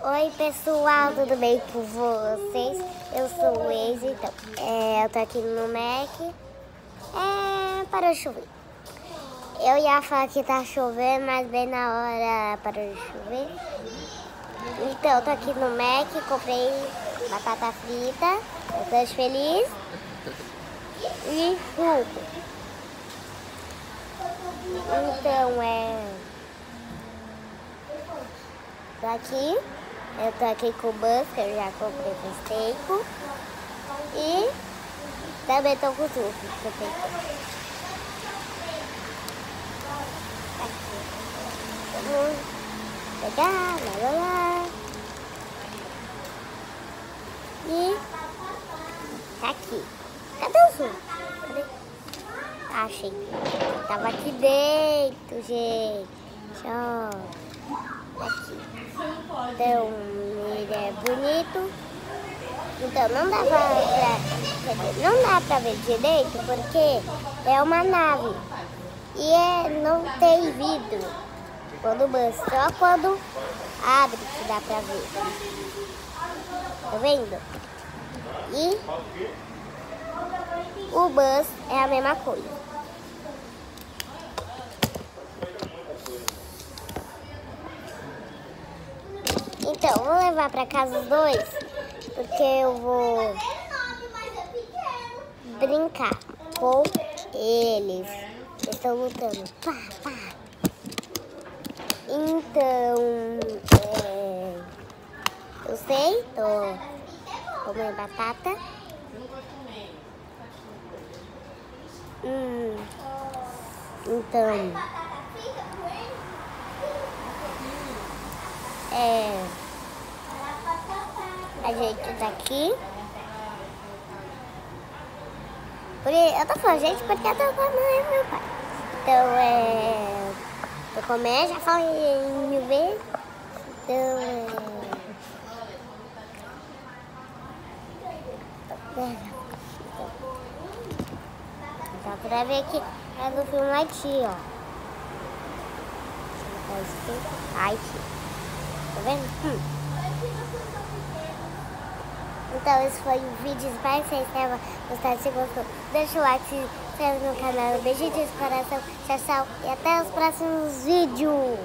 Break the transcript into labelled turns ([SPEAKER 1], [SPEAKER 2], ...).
[SPEAKER 1] Oi pessoal, tudo bem com vocês? Eu sou o Waze, então é, eu tô aqui no Mac. É, parou de chover. Eu ia falar que tá chovendo, mas bem na hora parou de chover. Então eu tô aqui no Mac, comprei batata frita, tô feliz e suco. Então é. Tô aqui. Eu tô aqui com o que eu já comprei festeco. E também tô com o suco que eu Vamos pegar, lá, lá, lá. E tá aqui. Cadê o suco? Cadê? Achei. Tava aqui dentro, gente. Ó. Aqui. Então, ele é bonito. Então não dá pra, não dá pra ver direito porque é uma nave. E é, não tem vidro. Quando bus, só quando abre que dá pra ver. Tá vendo? E o bus é a mesma coisa. Vou levar para casa os dois, porque eu vou brincar com eles. Eles estão lutando. Pá, pá. Então, é, eu sei, tô comendo batata. Hum, então, é, a gente tá. Por, eu tô falando gente porque eu tô com a mãe e meu pai. Então é. Tô comendo, já falei mil vezes. Então é. Dá pra ver que é do filme Haiti, ó. Haiti. Tá vendo? Hum. Então esse foi o vídeo, espero que vocês tenham gostado. Se gostou, deixa o like, se inscreve no canal. Beijinhos de coração, tchau, tchau e até os próximos vídeos.